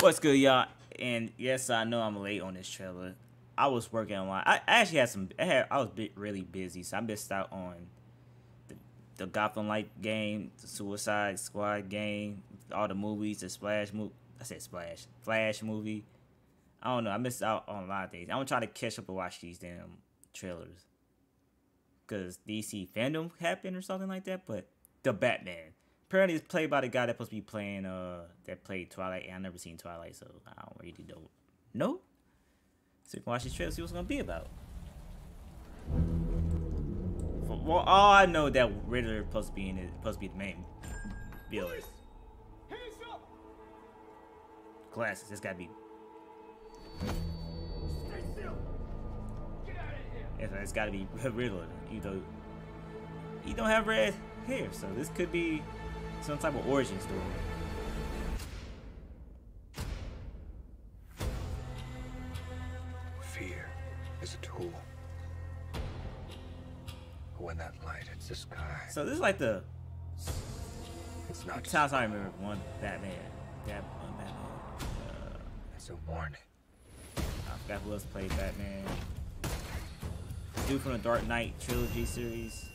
What's good, y'all? And yes, I know I'm late on this trailer. I was working on. I, I actually had some. I had. I was bit, really busy, so I missed out on the, the Gotham Knight game, the Suicide Squad game, all the movies, the Splash movie. I said Splash, Flash movie. I don't know. I missed out on a lot of things. I'm gonna try to catch up and watch these damn trailers. Cause DC FanDome happened or something like that, but the Batman apparently it's played by the guy that's supposed to be playing uh that played Twilight. And I've never seen Twilight, so I don't really don't know. So you can watch this trailer, see what's gonna be about. For, well, all I know that Riddler supposed to be in it, supposed to be the main villain. Glasses, it's gotta be. It's, it's gotta be Riddler. You know, he don't have red hair, so this could be some type of origin story. Fear is a tool. When that light hits the sky, So this is like the it's not just sounds I remember one Batman. That one Batman. Uh, it's a warning. I forgot who else played Batman. Dude from the Dark Knight trilogy series.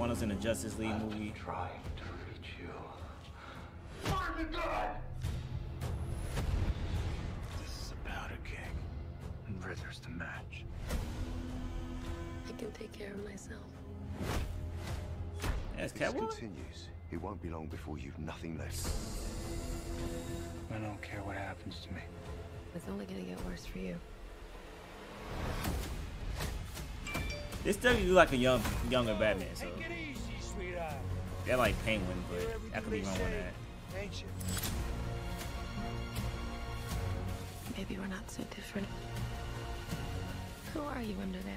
One that was in the Justice League movie. Trying to reach you. This is about a king, and Riddler's the match. I can take care of myself. That's If this continues, it won't be long before you've nothing left. I don't care what happens to me. It's only gonna get worse for you. This definitely look like a young, younger Batman. So Take it easy, sweetheart. they're like Penguin, but Hear I could be everything wrong they on that. You? Maybe we're not so different. Who are you under there?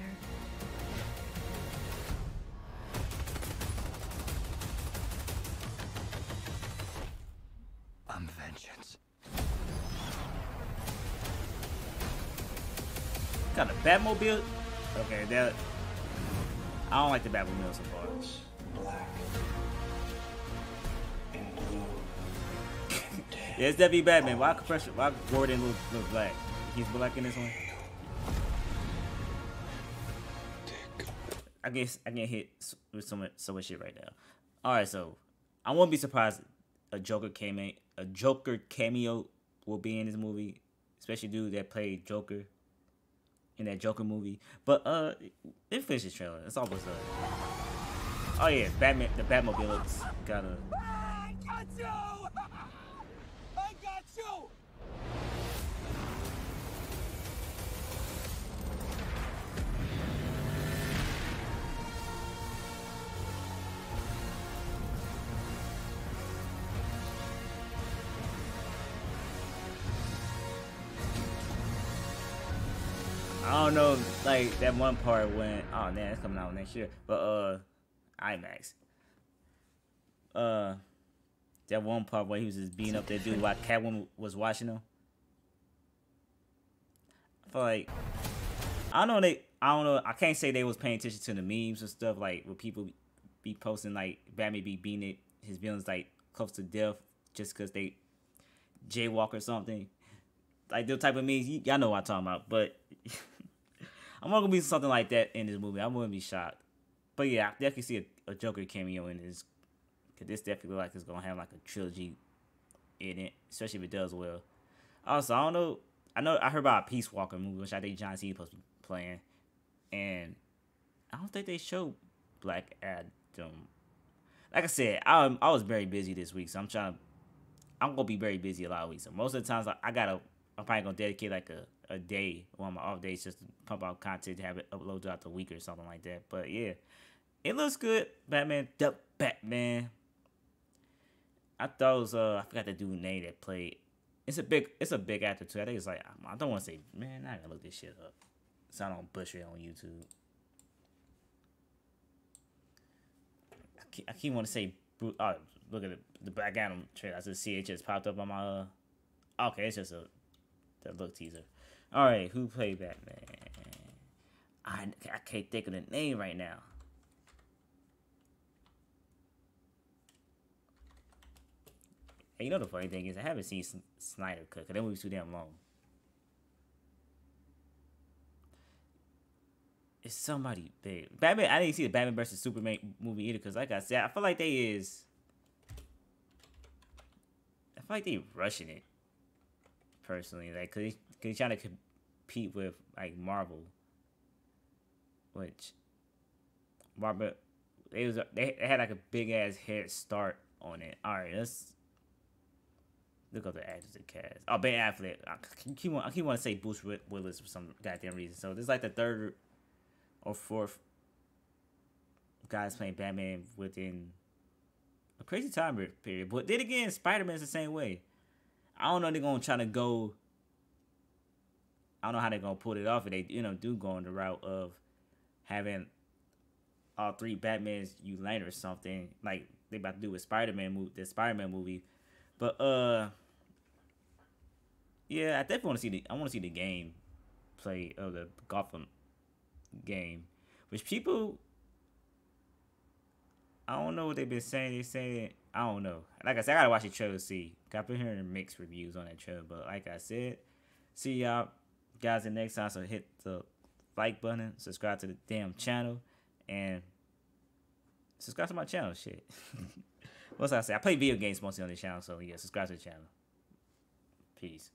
I'm vengeance. Got a Batmobile. Okay, that. I don't like the Batmobile so far. Black. And blue. Yeah, it's definitely Batman. Why compression? Why Gordon look, look black? He's black in this one. I guess I get hit with so much so much shit right now. All right, so I won't be surprised a Joker cameo a Joker cameo will be in this movie, especially dude that played Joker in that Joker movie. But uh, it finished this trailer. It's almost done. Oh yeah, Batman. The Batmobile looks kind of. I got you! I got you! I don't know, like that one part when oh man, it's coming out next year. But uh IMAX. Uh that one part where he was just beating up that dude while Catwoman was watching him. I feel like I don't know they I don't know I can't say they was paying attention to the memes and stuff like where people be posting like Batman be beating it his villains like close to death just cause they jaywalk or something. Like the type of memes y'all know what I'm talking about, but I'm not gonna be something like that in this movie. I wouldn't be shocked. But yeah, I definitely see a, a Joker cameo in this. Cause this definitely like it's gonna have like a trilogy in it, especially if it does well. Also, I don't know. I know I heard about a Peacemaker movie, which I think John Cena supposed to be playing, and I don't think they showed Black Adam. Like I said, I I was very busy this week, so I'm trying to. I'm gonna be very busy a lot of weeks. So most of the times, I, I gotta. I'm probably gonna dedicate like a, a day, of my off days, just to pump out content, have it upload throughout the week or something like that. But yeah, it looks good. Batman, the Batman. I thought it was uh I forgot the dude name that played. It's a big it's a big actor too. I think it's like I don't want to say man. I gotta look this shit up. So I don't butcher it on YouTube. I keep, want to say oh look at the the Black Adam trailer. I just see it just popped up on my uh. Okay, it's just a the look teaser. All right, who played Batman? I I can't think of the name right now. You know the funny thing is, I haven't seen Snyder cut because that movie's too damn long. It's somebody big. Batman. I didn't see the Batman versus Superman movie either because, like I said, I feel like they is. I feel like they rushing it. Personally, like, cause, they, cause they trying to compete with like Marvel, which Marvel they was they, they had like a big ass head start on it. All right, let's look up the actors and cast. Oh, Ben Affleck. I keep want I keep want to say Bruce Willis for some goddamn reason. So this is like the third or fourth guys playing Batman within a crazy time period. But then again, Spider Man's the same way. I don't know they're gonna try to go. I don't know how they're gonna pull it off if they you know do go on the route of having all three Batmans unite or something like they about to do with Spider Man movie, the Spider Man movie. But uh, yeah, I definitely want to see the I want to see the game play of the Gotham game, which people I don't know what they've been saying. They saying I don't know. Like I said, I gotta watch the trailer to see. I've been hearing mixed reviews on that trailer, but like I said, see y'all guys the next time. So hit the like button, subscribe to the damn channel, and subscribe to my channel. Shit. What's I say? I play video games mostly on this channel, so yeah, subscribe to the channel. Peace.